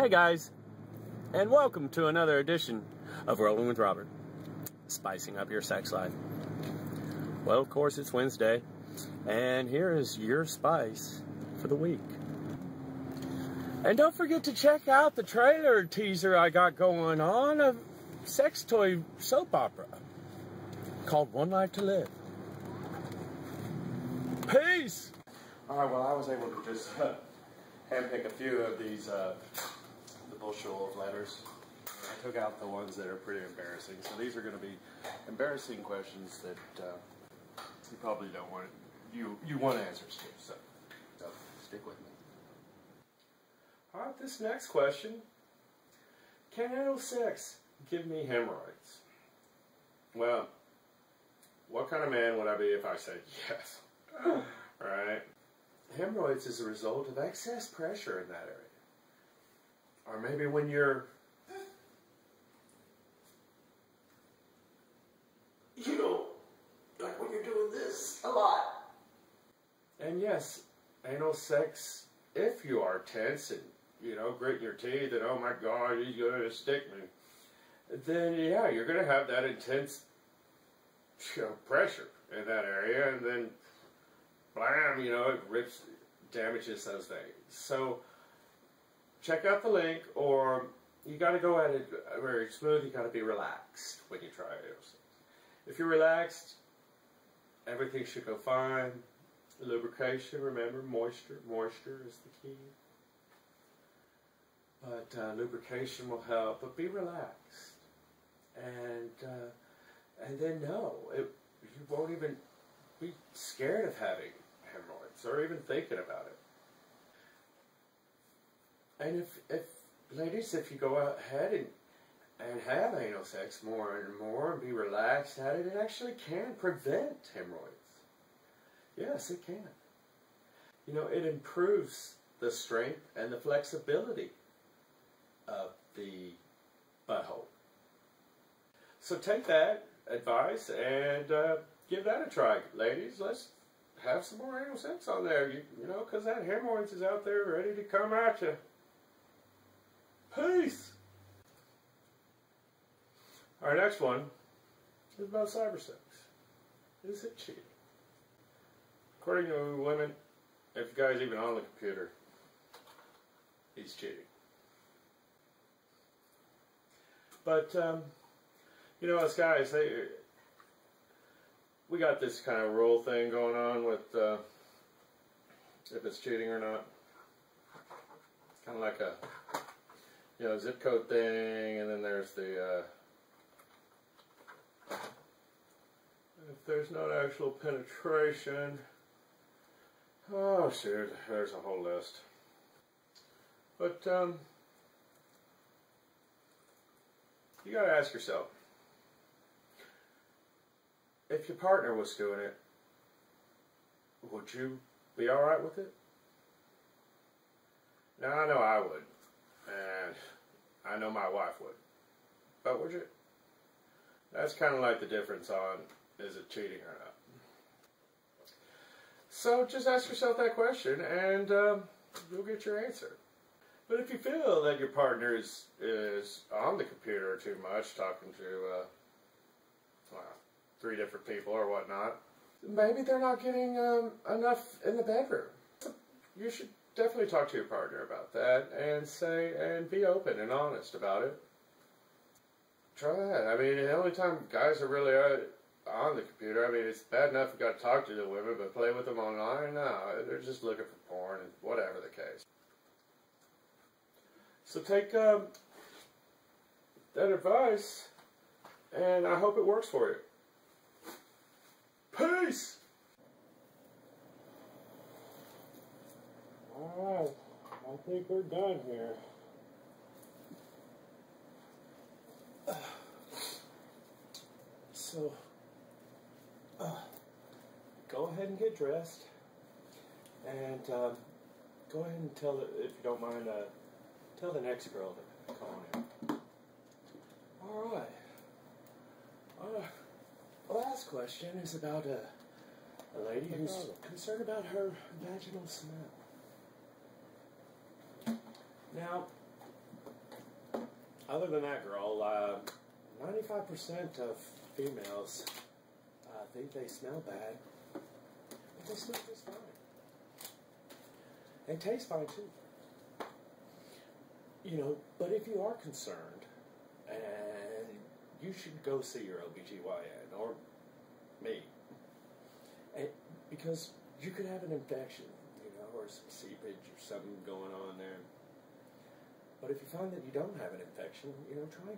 Hey guys, and welcome to another edition of Rolling with Robert, spicing up your sex life. Well, of course, it's Wednesday, and here is your spice for the week. And don't forget to check out the trailer teaser I got going on of sex toy soap opera called One Life to Live. Peace! Alright, well, I was able to just uh, handpick a few of these, uh, bushel of letters. I took out the ones that are pretty embarrassing. So these are going to be embarrassing questions that uh, you probably don't want, you, you want answers to. So, so stick with me. Alright, this next question. Can anal sex give me hemorrhoids? Well, what kind of man would I be if I said yes? right? Hemorrhoids is a result of excess pressure in that area. Or maybe when you're you know, like when you're doing this a lot. And yes, anal sex, if you are tense and, you know, gritting your teeth and, oh my God, he's going to stick me, then yeah, you're going to have that intense you know, pressure in that area, and then blam, you know, it rips, damages those things. So check out the link, or you got to go at it very smooth. You got to be relaxed when you try it. If you're relaxed, everything should go fine. Lubrication, remember, moisture. Moisture is the key. But uh, lubrication will help. But be relaxed, and uh, and then no, it, you won't even be scared of having hemorrhoids or even thinking about it. And if, if ladies, if you go ahead and and have anal sex more and more and be relaxed at it, it actually can prevent hemorrhoids. Yes, it can. You know, it improves the strength and the flexibility of the butthole. So take that advice and uh, give that a try, ladies. Let's have some more anal sex on there, you, you know, because that hemorrhoids is out there ready to come at you. Peace! Our next one is about cyber sex. Is it cheating? According to women, if the guy's even on the computer, he's cheating. But, um, you know, us guys, they, we got this kind of rule thing going on with uh, if it's cheating or not. It's kind of like a, you know, zip code thing, and then there's the, uh, if there's not actual penetration, oh shoot, there's a whole list. But, um, you gotta ask yourself, if your partner was doing it, would you be alright with it? Now, I know I would, and I know my wife would, but would you? That's kind of like the difference on is it cheating or not. So just ask yourself that question, and um, you'll get your answer. But if you feel that your partner is, is on the computer too much, talking to, uh, well, three different people or whatnot, maybe they're not getting um, enough in the bedroom. You should definitely talk to your partner about that and say, and be open and honest about it. Try that. I mean, the only time guys are really uh, on the computer, I mean, it's bad enough you got to talk to the women, but play with them online? No, they're just looking for porn and whatever the case. So take um, that advice, and I hope it works for you. Peace! I think we're done here. So, uh, go ahead and get dressed, and um, go ahead and tell, the, if you don't mind, uh, tell the next girl to come on in. Alright. Uh, last question is about a, a lady who's concerned about her vaginal smell. Now, other than that, girl, uh, 95% of females uh, think they smell bad, but they smell just fine. And taste fine too. You know, but if you are concerned, and you should go see your OBGYN or me. And because you could have an infection, you know, or some seepage or something going on there. But if you find that you don't have an infection, you know, try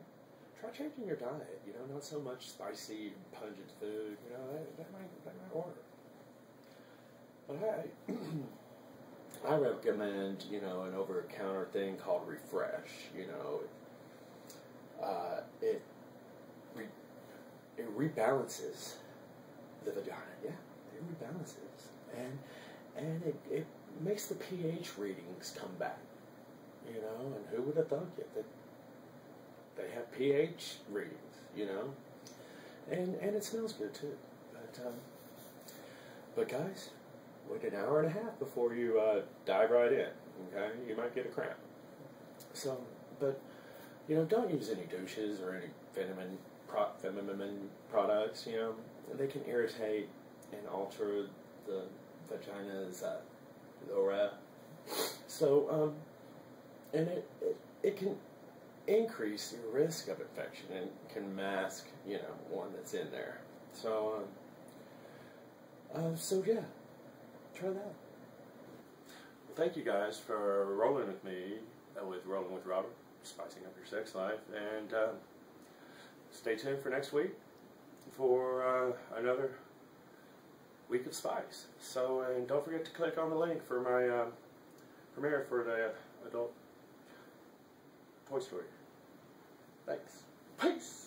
try changing your diet. You know, not so much spicy, pungent food. You know, that, that might that might work. But hey, I recommend you know an over-the-counter thing called RepHresh. You know, uh, it re, it rebalances the vagina. Yeah, it rebalances and and it, it makes the pH readings come back. You know, and who would have thought it that they have pH readings, you know, and and it smells good too. But um, but guys, wait an hour and a half before you uh, dive right in. Okay, you might get a cramp. So, but you know, don't use any douches or any feminine pro- feminine products. You know, they can irritate and alter the vagina's uh, aura. So, um, and it, it, it can increase your risk of infection and can mask, you know, one that's in there. So, um, uh, so yeah, try that. Well, thank you guys for rolling with me, uh, with Rolling with Robert, spicing up your sex life, and uh, stay tuned for next week for uh, another week of spice. So, and don't forget to click on the link for my uh, premiere for the adult Toy Story. Thanks. Peace!